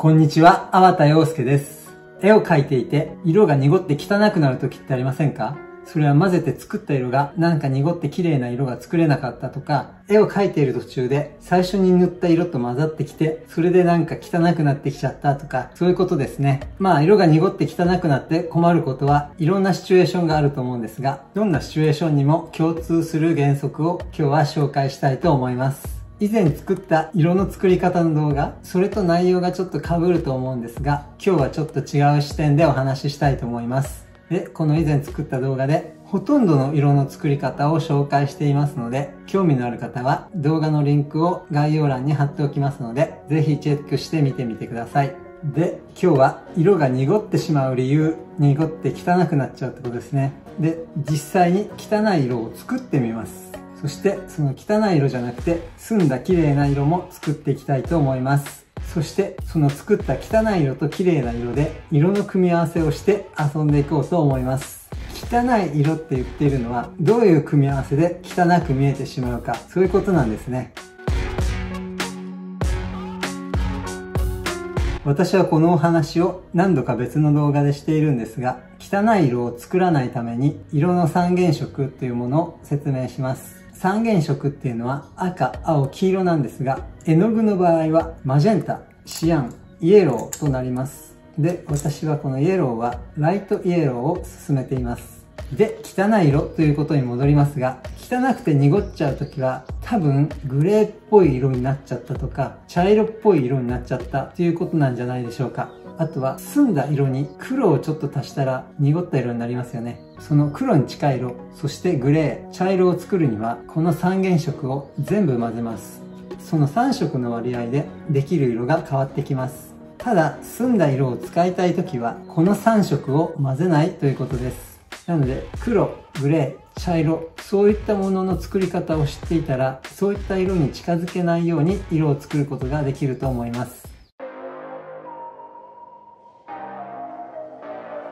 こんにちは、粟田洋介です。絵を描いていて、色が濁って汚くなる時ってありませんか？それは混ぜて作った色がなんか濁って綺麗な色が作れなかったとか、絵を描いている途中で最初に塗った色と混ざってきて、それでなんか汚くなってきちゃったとか、そういうことですね。まあ色が濁って汚くなって困ることはいろんなシチュエーションがあると思うんですが、どんなシチュエーションにも共通する原則を今日は紹介したいと思います。以前作った色の作り方の動画、それと内容がちょっと被ると思うんですが、今日はちょっと違う視点でお話ししたいと思います。で、この以前作った動画で、ほとんどの色の作り方を紹介していますので、興味のある方は動画のリンクを概要欄に貼っておきますので、ぜひチェックしてみてみてください。で、今日は色が濁ってしまう理由、濁って汚くなっちゃうってことですね。で、実際に汚い色を作ってみます。そしてその汚い色じゃなくて澄んだ綺麗な色も作っていきたいと思います。そしてその作った汚い色と綺麗な色で色の組み合わせをして遊んでいこうと思います。汚い色って言っているのはどういう組み合わせで汚く見えてしまうかそういうことなんですね。私はこのお話を何度か別の動画でしているんですが、汚い色を作らないために色の三原色というものを説明します。三原色っていうのは赤、青、黄色なんですが、絵の具の場合はマジェンタ、シアン、イエローとなります。で、私はこのイエローはライトイエローを進めています。で、汚い色ということに戻りますが、汚くて濁っちゃう時は多分グレーっぽい色になっちゃったとか、茶色っぽい色になっちゃったということなんじゃないでしょうか。あとは澄んだ色に黒をちょっと足したら濁った色になりますよね。その黒に近い色、そしてグレー、茶色を作るにはこの三原色を全部混ぜます。その3色の割合でできる色が変わってきます。ただ、澄んだ色を使いたい時はこの3色を混ぜないということです。なので、黒、グレー、茶色、そういったものの作り方を知っていたら、そういった色に近づけないように色を作ることができると思います。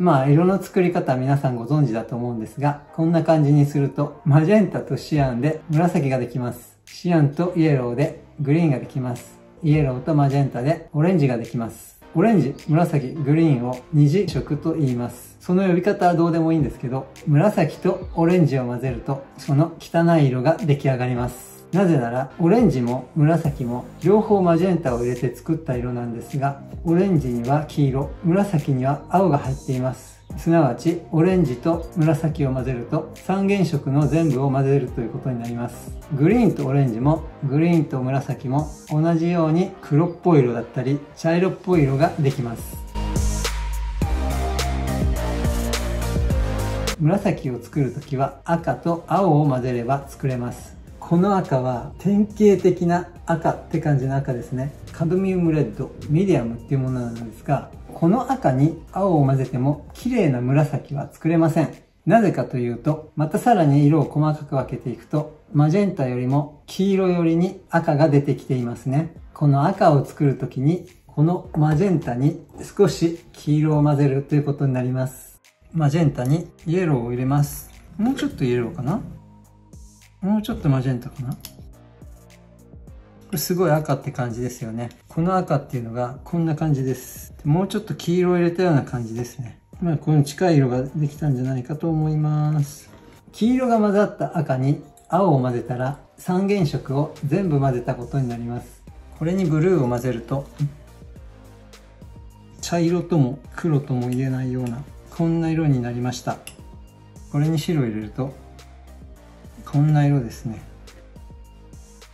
まあ、色の作り方は皆さんご存知だと思うんですが、こんな感じにすると、マジェンタとシアンで紫ができます。シアンとイエローでグリーンができます。イエローとマジェンタでオレンジができます。オレンジ、紫、グリーンを二次色と言います。その呼び方はどうでもいいんですけど、紫とオレンジを混ぜると、その汚い色が出来上がります。なぜなら、オレンジも紫も両方マジェンタを入れて作った色なんですが、オレンジには黄色、紫には青が入っています。すなわち、オレンジと紫を混ぜると三原色の全部を混ぜるということになります。グリーンとオレンジも、グリーンと紫も同じように黒っぽい色だったり、茶色っぽい色ができます。紫を作るときは赤と青を混ぜれば作れます。この赤は典型的な赤って感じの赤ですね。カドミウムレッド、ミディアムっていうものなんですが、この赤に青を混ぜても綺麗な紫は作れません。なぜかというと、またさらに色を細かく分けていくと、マジェンタよりも黄色よりに赤が出てきていますね。この赤を作るときに、このマジェンタに少し黄色を混ぜるということになります。マジェンタにイエローを入れます。もうちょっとイエローかな？もうちょっとマジェンタかな？これすごい赤って感じですよね。この赤っていうのがこんな感じです。もうちょっと黄色を入れたような感じですね。まあこの近い色ができたんじゃないかと思います。黄色が混ざった赤に青を混ぜたら三原色を全部混ぜたことになります。これにブルーを混ぜると茶色とも黒とも言えないようなこんな色になりました。これに白を入れるとこんな色ですね。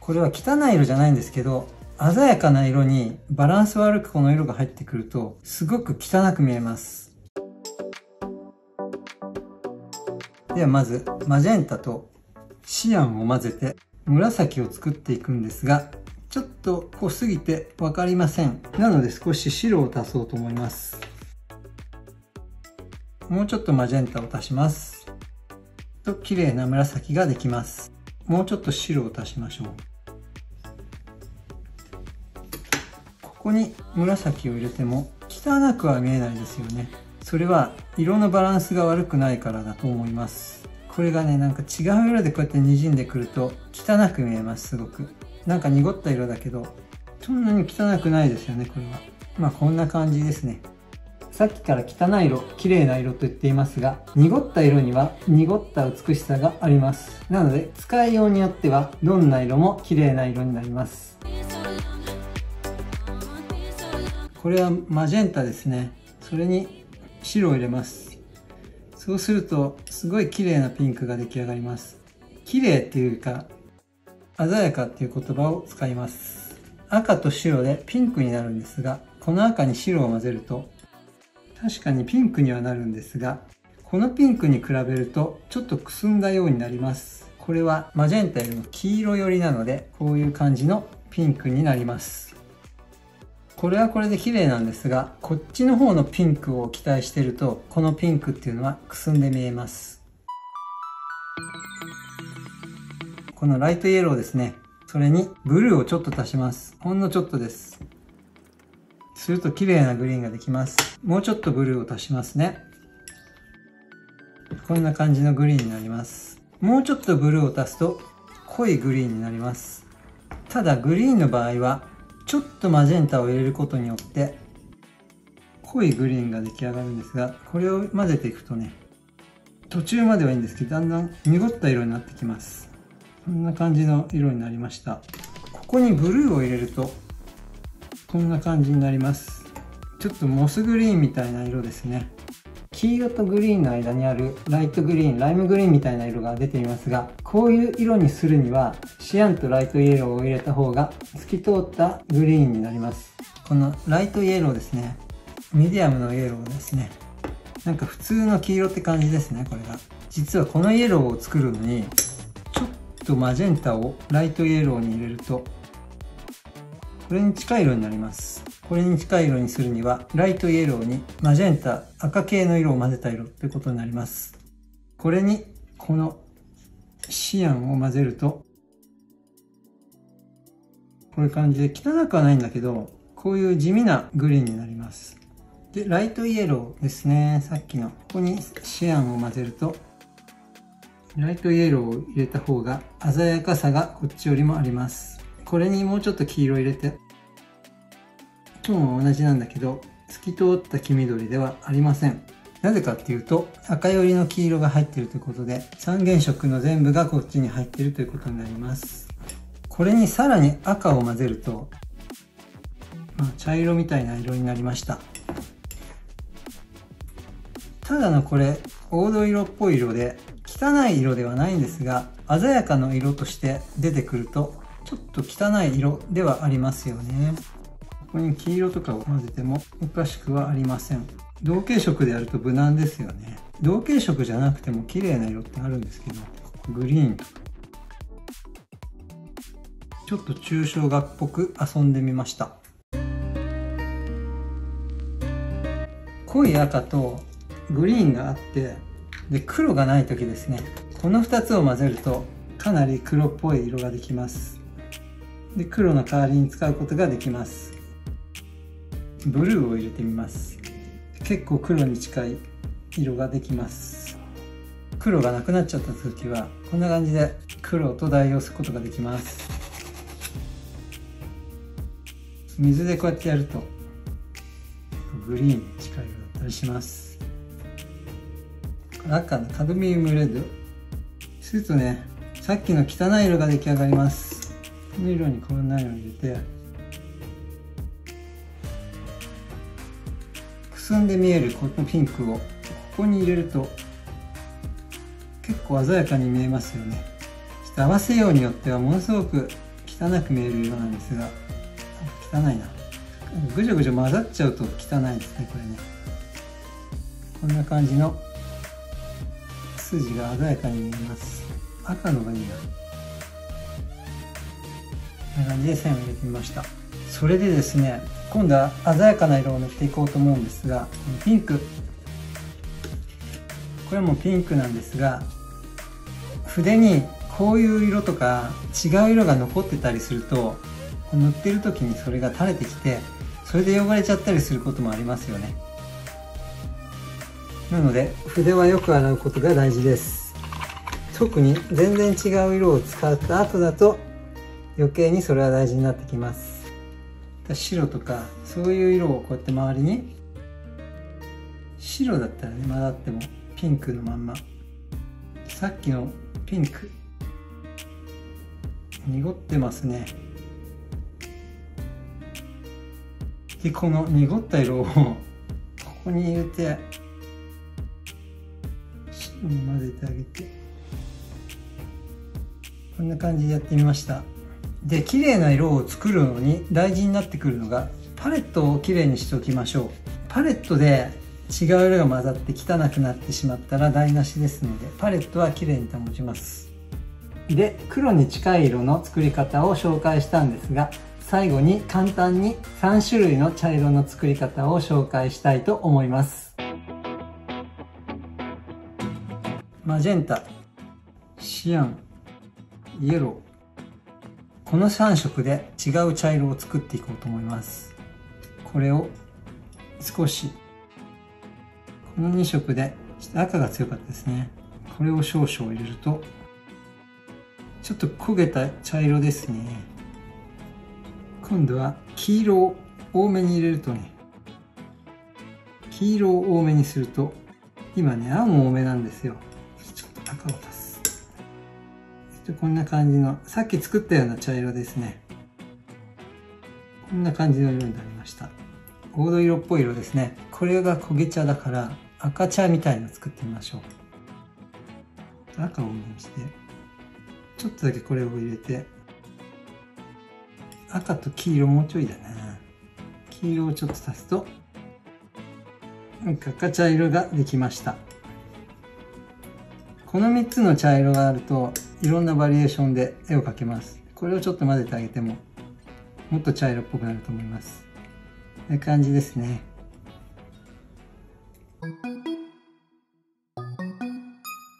これは汚い色じゃないんですけど、鮮やかな色にバランス悪くこの色が入ってくると、すごく汚く見えます。ではまず、マジェンタとシアンを混ぜて紫を作っていくんですが、ちょっと濃すぎてわかりません。なので少し白を足そうと思います。もうちょっとマジェンタを足します。と綺麗な紫ができます。もうちょっと白を足しましょう。こに紫を入れても汚くは見えないですよね。それは色のバランスが悪くないからだと思います。これがね、なんか違う色でこうやって滲んでくると汚く見えます、すごく。なんか濁った色だけど、そんなに汚くないですよね、これは。まあこんな感じですね。さっきから汚い色、綺麗な色と言っていますが、濁った色には濁った美しさがあります。なので、使いようによっては、どんな色も綺麗な色になります。これはマジェンタですね。それに白を入れます。そうすると、すごい綺麗なピンクが出来上がります。綺麗っていうか、鮮やかっていう言葉を使います。赤と白でピンクになるんですが、この赤に白を混ぜると確かにピンクにはなるんですが、このピンクに比べるとちょっとくすんだようになります。これはマジェンタよりも黄色寄りなので、こういう感じのピンクになります。これはこれで綺麗なんですが、こっちの方のピンクを期待してると、このピンクっていうのはくすんで見えます。このライトイエローですね。それにブルーをちょっと足します。ほんのちょっとです。すると綺麗なグリーンができます。もうちょっとブルーを足しますね。こんな感じのグリーンになります。もうちょっとブルーを足すと濃いグリーンになります。ただグリーンの場合はちょっとマジェンタを入れることによって濃いグリーンが出来上がるんですが、これを混ぜていくとね、途中まではいいんですけど、だんだん濁った色になってきます。こんな感じの色になりました。ここにブルーを入れるとこんな感じになりますちょっとモスグリーンみたいな色ですね黄色とグリーンの間にあるライトグリーンライムグリーンみたいな色が出ていますがこういう色にするにはシアンとライトイエローを入れた方が透き通ったグリーンになります。このライトイエローですね。ミディアムのイエローですね。なんか普通の黄色って感じですねこれが。実はこのイエローを作るのにちょっとマジェンタをライトイエローに入れるとこれに近い色になります。これに近い色にするには、ライトイエローにマジェンタ、赤系の色を混ぜた色ということになります。これに、このシアンを混ぜると、こういう感じで汚くはないんだけど、こういう地味なグリーンになります。で、ライトイエローですね。さっきの。ここにシアンを混ぜると、ライトイエローを入れた方が鮮やかさがこっちよりもあります。これにもうちょっと黄色入れて、トーンは同じなんだけど、透き通った黄緑ではありません。なぜかっていうと、赤寄りの黄色が入ってるということで、三原色の全部がこっちに入ってるということになります。これにさらに赤を混ぜると、まあ、茶色みたいな色になりました。ただのこれ、黄土色っぽい色で、汚い色ではないんですが、鮮やかな色として出てくるとちょっと汚い色ではありますよね。ここに黄色とかを混ぜてもおかしくはありません。同系色でやると無難ですよね。同系色じゃなくても綺麗な色ってあるんですけど、グリーンとか。ちょっと抽象画っぽく遊んでみました。濃い赤とグリーンがあって、で、黒がない時ですね。この2つを混ぜるとかなり黒っぽい色ができます。で黒の代わりに使うことができますブルーを入れてみます。結構黒に近い色ができます。黒がなくなっちゃった時はこんな感じで黒と代用することができます。水でこうやってやるとグリーンに近い色だったりします。赤のカドミウムレッド。するとねさっきの汚い色が出来上がります。この色にこんなの入れてすんで見えるこのピンクをここに入れると結構鮮やかに見えますよね。ちょっと合わせようによってはものすごく汚く見える色なんですが汚いな。ぐじゃぐじゃ混ざっちゃうと汚いですねこれね。こんな感じの筋が鮮やかに見えます。赤のがいいな。こんな感じで線を入れてみました。それでですね今度は鮮やかな色を塗っていこうと思うんですがピンク。これもピンクなんですが筆にこういう色とか違う色が残ってたりすると塗ってる時にそれが垂れてきてそれで汚れちゃったりすることもありますよね。なので筆はよく洗うことが大事です。特に全然違う色を使った後だと余計にそれは大事になってきます。白とかそういう色をこうやって周りに。白だったらね混ざってもピンクのまんま。さっきのピンク。濁ってますね。でこの濁った色を ここに入れて。混ぜてあげて。こんな感じでやってみました。で綺麗な色を作るのに大事になってくるのがパレットをきれいにしておきましょう。パレットで違う色が混ざって汚くなってしまったら台無しですのでパレットはきれいに保ちます。で黒に近い色の作り方を紹介したんですが最後に簡単に3種類の茶色の作り方を紹介したいと思います。マジェンタシアンイエロー。この3色で違う茶色を作っていこうと思います。これを少し。この2色で赤が強かったですね。これを少々入れるとちょっと焦げた茶色ですね。今度は黄色を多めに入れるとね。黄色を多めにすると今ね青も多めなんですよ。ちょっと赤をこんな感じのさっき作ったような茶色ですね。こんな感じの色になりました。黄土色っぽい色ですね。これが焦げ茶だから赤茶みたいの作ってみましょう。赤を多めにしてちょっとだけこれを入れて赤と黄色もうちょいだな。黄色をちょっと足すとなんか赤茶色ができました。この3つの茶色があるといろんなバリエーションで絵を描けます。これをちょっと混ぜてあげてももっと茶色っぽくなると思います。こういう感じですね。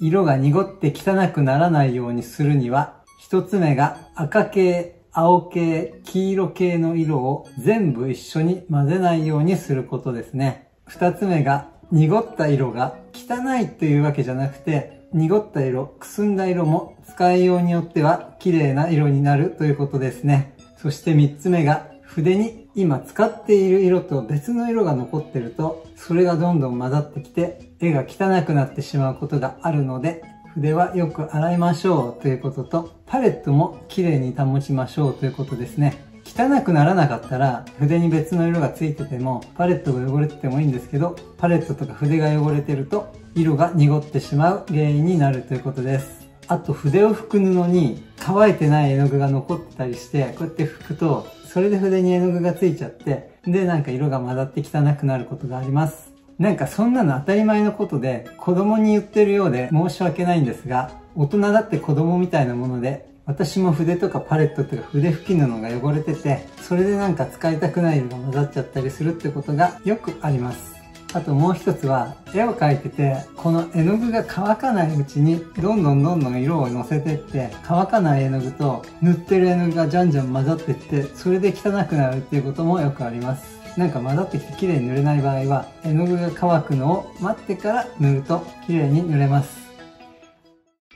色が濁って汚くならないようにするには一つ目が赤系青系、黄色系の色を全部一緒に混ぜないようにすることですね。二つ目が濁った色が汚いというわけじゃなくて濁った色、くすんだ色も使いようによっては綺麗な色になるということですね。そして三つ目が筆に今使っている色と別の色が残ってるとそれがどんどん混ざってきて絵が汚くなってしまうことがあるので筆はよく洗いましょうということとパレットも綺麗に保ちましょうということですね。汚くならなかったら筆に別の色がついててもパレットが汚れててもいいんですけどパレットとか筆が汚れてると色が濁ってしまう原因になるということです。あと筆を拭く布に乾いてない絵の具が残ってたりしてこうやって拭くとそれで筆に絵の具がついちゃってでなんか色が混ざって汚くなることがあります。なんかそんなの当たり前のことで子供に言ってるようで申し訳ないんですが大人だって子供みたいなもので私も筆とかパレットとか筆拭き布が汚れてて、それでなんか使いたくない色が混ざっちゃったりするってことがよくあります。あともう一つは、絵を描いてて、この絵の具が乾かないうちに、どんどんどんどん色をのせてって、乾かない絵の具と塗ってる絵の具がじゃんじゃん混ざってって、それで汚くなるっていうこともよくあります。なんか混ざってきて綺麗に塗れない場合は、絵の具が乾くのを待ってから塗ると綺麗に塗れます。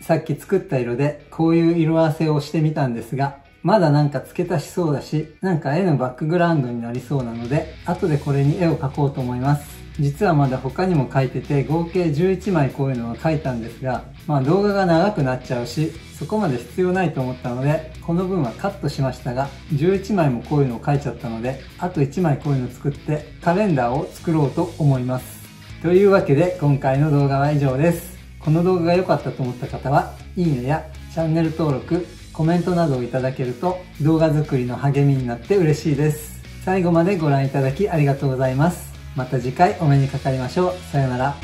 さっき作った色でこういう色合わせをしてみたんですが、まだなんか付け足しそうだし、なんか絵のバックグラウンドになりそうなので、後でこれに絵を描こうと思います。実はまだ他にも描いてて、合計11枚こういうのは描いたんですが、まあ動画が長くなっちゃうし、そこまで必要ないと思ったので、この分はカットしましたが、11枚もこういうのを描いちゃったので、あと1枚こういうの作ってカレンダーを作ろうと思います。というわけで今回の動画は以上です。この動画が良かったと思った方は、いいねやチャンネル登録、コメントなどをいただけると動画作りの励みになって嬉しいです。最後までご覧いただきありがとうございます。また次回お目にかかりましょう。さようなら。